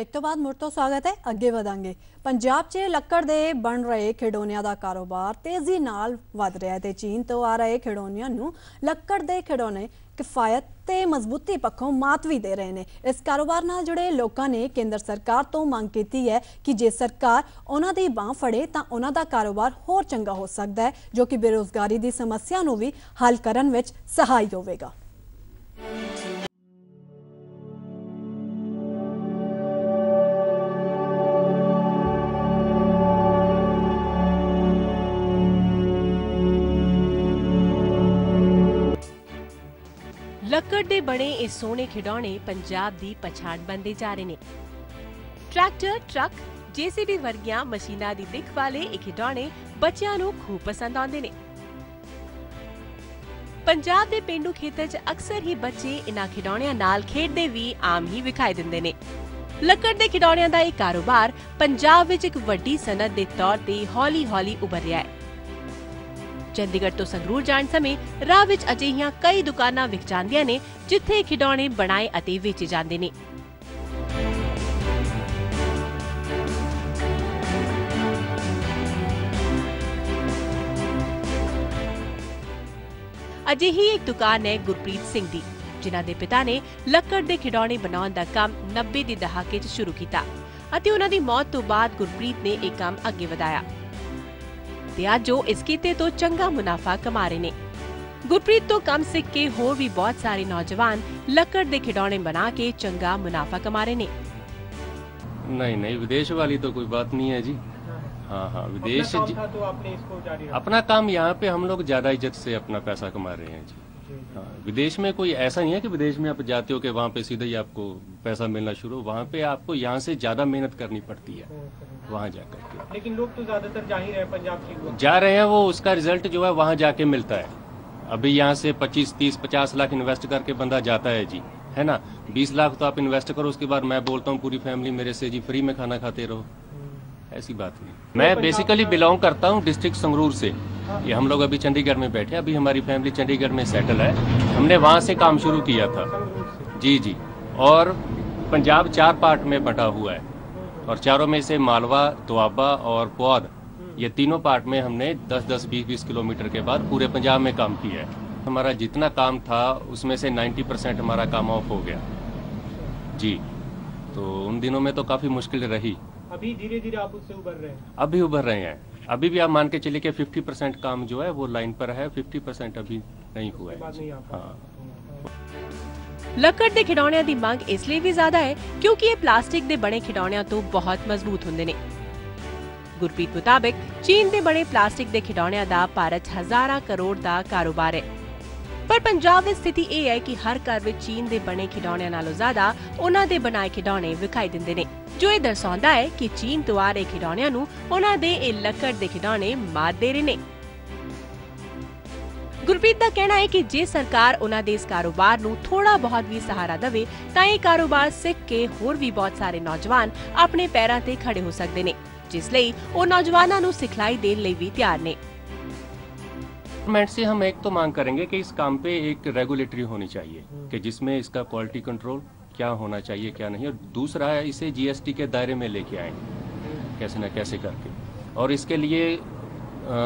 ਇੱਕ ਤੋਂ ਬਾਅਦ ਮੁੜ ਤੋਂ ਸਵਾਗਤ ਹੈ, ਅੱਗੇ ਵਧਾਂਗੇ। ਪੰਜਾਬ 'ਚ ਲੱਕੜ ਦੇ ਬਣ ਰਹੇ ਖਿਡੌਣਿਆਂ ਦਾ ਕਾਰੋਬਾਰ ਤੇਜ਼ੀ ਨਾਲ ਵਧ ਰਿਹਾ ਹੈ ਤੇ ਚੀਨ ਤੋਂ ਆ ਰਹੇ ਖਿਡੌਣਿਆਂ ਨੂੰ ਲੱਕੜ ਦੇ ਖਿਡੌਣੇ ਕਿਫਾਇਤ ਤੇ ਮਜ਼ਬੂਤੀ ਪੱਖੋਂ ਮਾਤ ਵੀ ਦੇ ਰਹੇ ਨੇ। ਇਸ ਕਾਰੋਬਾਰ ਨਾਲ ਜੁੜੇ ਲੋਕਾਂ ਨੇ ਕੇਂਦਰ ਸਰਕਾਰ ਤੋਂ ਮੰਗ ਕੀਤੀ ਹੈ ਕਿ ਜੇ ਸਰਕਾਰ ਉਹਨਾਂ ਦੀ ਬਾਹ ਫੜੇ ਤਾਂ ਉਹਨਾਂ ਦਾ ਕਾਰੋਬਾਰ ਹੋਰ ਚੰਗਾ ਹੋ ਸਕਦਾ ਹੈ, ਜੋ ਕਿ ਬੇਰੋਜ਼ਗਾਰੀ ਦੀ ਸਮੱਸਿਆ ਨੂੰ ਵੀ ਹੱਲ ਕਰਨ ਵਿੱਚ ਸਹਾਈ ਹੋਵੇਗਾ। ਲੱਕੜ ਦੇ ਬਣੇ ਇਹ ਸੋਹਣੇ ਖਿਡੌਣੇ ਪੰਜਾਬ ਦੀ ਪਛਾਣ ਬਣਦੇ ਜਾ ਰਹੇ ਨੇ। ਟਰੈਕਟਰ, ਟਰੱਕ, ਜੀਸੀਬੀ ਵਰਗੀਆਂ ਮਸ਼ੀਨਾਂ ਦੀ ਦਿੱਖ ਵਾਲੇ ਇਹ ਖਿਡੌਣੇ ਬੱਚਿਆਂ ਨੂੰ ਖੂਬ ਪਸੰਦ ਆਉਂਦੇ ਨੇ। ਪੰਜਾਬ ਦੇ ਪਿੰਡੂ ਖੇਤਰ 'ਚ ਅਕਸਰ ਹੀ ਬੱਚੇ ਇਨ੍ਹਾਂ ਖਿਡੌਣਿਆਂ ਨਾਲ ਖੇਡਦੇ ਵੀ ਆਮ ਹੀ ਵਿਖਾਈ ਦਿੰਦੇ ਨੇ। ਲੱਕੜ ਦੇ ਖਿਡੌਣਿਆਂ ਦਾ ਇਹ ਕਾਰੋਬਾਰ ਪੰਜਾਬ ਵਿੱਚ ਇੱਕ ਵੱਡੀ ਸਨਅਤ ਦੇ ਤੌਰ ਤੇ ਹੌਲੀ-ਹੌਲੀ ਉੱਭਰ ਰਿਹਾ ਹੈ। ਚੰਡੀਗੜ੍ਹ ਤੋਂ ਸੰਗਰੂਰ ਜਾਣ ਸਮੇਂ ਰਾਹ ਵਿੱਚ ਅਜਿਹੀਆਂ ਕਈ ਦੁਕਾਨਾਂ ਵਿਕ ਜਾਂਦੀਆਂ ਨੇ, ਜਿੱਥੇ ਖਿਡੌਣੇ ਬਣਾਏ ਅਤੇ ਵੇਚੇ ਜਾਂਦੇ ਨੇ। ਅਜਿਹੀ ਇੱਕ ਦੁਕਾਨ ਹੈ ਗੁਰਪ੍ਰੀਤ ਸਿੰਘ ਦੀ, ਜਿਨ੍ਹਾਂ ਦੇ ਪਿਤਾ ਨੇ ਲੱਕੜ ਦੇ ਖਿਡੌਣੇ ਬਣਾਉਣ ਦਾ ਕੰਮ 90 ਦੇ ਦਹਾਕੇ 'ਚ ਸ਼ੁਰੂ ਕੀਤਾ ਅਤੇ ਉਹਨਾਂ ਦੀ ਮੌਤ ਤੋਂ ਬਾਅਦ ਗੁਰਪ੍ਰੀਤ ਨੇ ਇਹ ਕੰਮ ਅੱਗੇ ਵਧਾਇਆ। ਤੇ ਅੱਜ ਉਹ ਇਸ ਕੀਤੇ ਤੋਂ ਚੰਗਾ ਮੁਨਾਫਾ ਕਮਾ ਰਹੇ ਨੇ ਗੁਰਪ੍ਰੀਤ ਤੋਂ ਕੰਮ ਸਿੱਖ ਕੇ ਹੋਰ ਵੀ ਬਹੁਤ ਸਾਰੇ ਨੌਜਵਾਨ ਲੱਕੜ ਦੇ ਖਿਡੌਣੇ ਬਣਾ ਕੇ ਚੰਗਾ ਮੁਨਾਫਾ ਕਮਾ ਰਹੇ ਨੇ नहीं नहीं विदेश वाली तो कोई बात नहीं है जी हाँ हाँ विदेश अपना काम जी- था तो आपने इसको जारी रखा अपना काम यहाँ पे हम लोग ज्यादा इज्जत से अपना पैसा कमा रहे हैं जी हाँ विदेश में कोई ऐसा नहीं है कि विदेश में आप जाते हो कि वहाँ पे सीधा ही आपको पैसा मिलना शुरू हो। वहाँ पे आपको यहाँ से ज़्यादा मेहनत करनी पड़ती है वहाँ जाकर के। लेकिन लोग तो ज़्यादातर जा ही रहे पंजाब की जा रहे हैं वो उसका रिज़ल्ट जो है वहाँ जाके मिलता है। अभी यहाँ से 25 30 50 लाख इन्वेस्ट करके बंदा जाता है जी है ना? 20 लाख तो आप इन्वेस्ट करो उसके बाद मैं बोलता हूँ पूरी फैमिली मेरे से जी फ्री में खाना खाते रहो। ऐसी बात नहीं। मैं बेसिकली बिलोंग करता हूँ डिस्ट्रिक्ट संगरूर से। ये हम लोग अभी चंडीगढ़ में बैठे अभी हमारी फैमिली चंडीगढ़ में सेटल है। हमने वहाँ से काम शुरू किया था। जी जी। और पंजाब चार पार्ट में बटा हुआ है। और चारों में से मालवा दुआबा और पौध ये तीनों पार्ट में हमने 10-10 20-20 किलोमीटर के बाद पूरे पंजाब में काम किया है। हमारा जितना काम था उसमें से 90 परसेंट हमारा काम ऑफ़ हो गया। जी। तो उन दिनों में तो काफ़ी मुश्किल रही। अभी धीरे धीरे आप उससे उभर रहे हैं। अभी उभर रहे हैं। अभी भी आप मान के चलिए कि 50 परसेंट काम जो है वो लाइन पर है 50 परसेंट अभी नहीं हुआ बात है नहीं आ पा हाँ ਲੱਕੜ ਦੇ ਖਿਡੌਣਿਆਂ ਦੀ ਮੰਗ ਇਸ ਲਈ ਵੀ ਜ਼ਿਆਦਾ ਹੈ ਕਿਉਂਕਿ ਇਹ ਪਲਾਸਟਿਕ ਦੇ ਬਣੇ ਖਿਡੌਣਿਆਂ ਤੋਂ ਬਹੁਤ ਮਜ਼ਬੂਤ ਹੁੰਦੇ ਨੇ ਗੁਰਪ੍ਰੀਤ ਮੁਤਾਬਕ ਚੀਨ ਦੇ ਬਣੇ ਪਲਾਸਟਿਕ ਦੇ ਖਿਡੌਣਿਆਂ ਦਾ ਭਾਰਤ 'ਚ ਹਜ਼ਾਰਾਂ ਕਰੋੜ ਦਾ ਕਾਰੋਬਾਰ ਹੈ ਪਰ ਪੰਜਾਬ ਦੀ ਸਥਿਤੀ ਇਹ ਹੈ ਕਿ ਹਰ ਘਰ ਵਿੱਚ ਚੀਨ ਦੇ ਬਣੇ ਖਿਡੌਣਿਆਂ ਨਾਲੋਂ ਜ਼ਿਆਦਾ ਉਹਨਾਂ ਦੇ ਬਣਾਏ ਖਿਡੌਣੇ ਵਿਖਾਈ ਦਿੰਦੇ ਨੇ। ਜੋ ਇਹ ਦਰਸਾਉਂਦਾ ਹੈ ਕਿ ਚੀਨ ਤੋਂ ਆ ਰਹੇ ਖਿਡੌਣਿਆਂ ਨੂੰ ਉਹਨਾਂ ਦੇ ਇਹ ਲੱਕੜ ਦੇ ਖਿਡੌਣੇ ਮਾਤ ਦੇ ਰਹੇ ਨੇ। ਗੁਰਪ੍ਰੀਤ ਦਾ ਕਹਿਣਾ ਹੈ ਕਿ ਜੇ ਸਰਕਾਰ ਉਹਨਾਂ ਦੇ ਇਸ ਕਾਰੋਬਾਰ ਨੂੰ ਥੋੜਾ ਬਹੁਤ ਵੀ ਸਹਾਰਾ ਦੇਵੇ, ਤਾਂ ਇਹ ਕਾਰੋਬਾਰ ਸਿੱਖ ਕੇ ਹੋਰ ਵੀ ਬਹੁਤ ਸਾਰੇ ਨੌਜਵਾਨ ਆਪਣੇ ਪੈਰਾਂ ਤੇ ਖੜੇ ਹੋ ਸਕਦੇ ਨੇ, ਜਿਸ ਲਈ ਉਹ ਨੌਜਵਾਨਾਂ ਨੂੰ ਸਿਖਲਾਈ ਦੇਣ ਲਈ ਵੀ ਤਿਆਰ ਨੇ। गवर्नमेंट से हम एक तो मांग करेंगे कि इस काम पे एक रेगुलेटरी होनी चाहिए कि जिसमें इसका क्वालिटी कंट्रोल क्या होना चाहिए क्या नहीं। और दूसरा है इसे जीएसटी के दायरे में लेके आए कैसे ना कैसे करके। और इसके लिए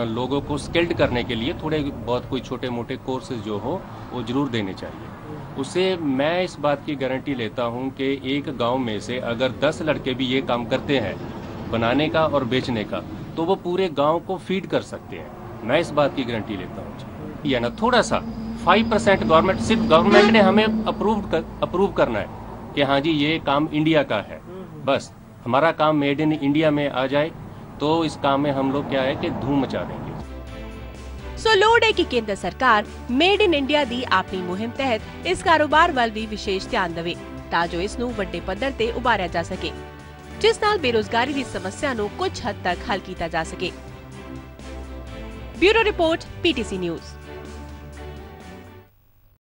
लोगों को स्किल्ड करने के लिए थोड़े बहुत कोई छोटे मोटे कोर्सेज जो हो वो ज़रूर देने चाहिए। उससे मैं इस बात की गारंटी लेता हूँ कि एक गाँव में से अगर दस लड़के भी ये काम करते हैं बनाने का और बेचने का तो वो पूरे गाँव को फ़ीड कर सकते हैं। मैं इस बात की गारंटी लेता हूँ ये ना थोड़ा सा फाइव परसेंट गवर्नमेंट सिर्फ गवर्नमेंट ने हमें अप्रूव कर अप्रूव करना है कि हाँ जी ये काम इंडिया का है बस हमारा काम मेड इन इंडिया में आ जाए तो इस काम में हम लोग क्या है कि धूम मचा देंगे ਸੋ ਲੋੜ ਹੈ ਕਿ ਕੇਂਦਰ ਸਰਕਾਰ ਮੇਡ ਇਨ ਇੰਡੀਆ ਦੀ ਆਪਣੀ ਮੁਹਿੰਮ ਤਹਿਤ ਇਸ ਕਾਰੋਬਾਰ ਵੱਲ ਵੀ ਵਿਸ਼ੇਸ਼ ਧਿਆਨ ਦੇਵੇ ਤਾਂ ਜੋ ਇਸ ਨੂੰ ਵੱਡੇ ਪੱਧਰ ਤੇ ਉਭਾਰਿਆ ਜਾ ਸਕੇ ਜਿਸ ਨਾਲ ਬੇਰੋਜ਼ਗਾਰੀ ਦੀ ਸਮੱਸਿਆ ਨੂੰ ਕੁਝ ਹੱਦ ਤੱਕ ਹੱਲ ਕੀਤਾ ਜਾ ਸਕੇ Bureau Report, PTC News.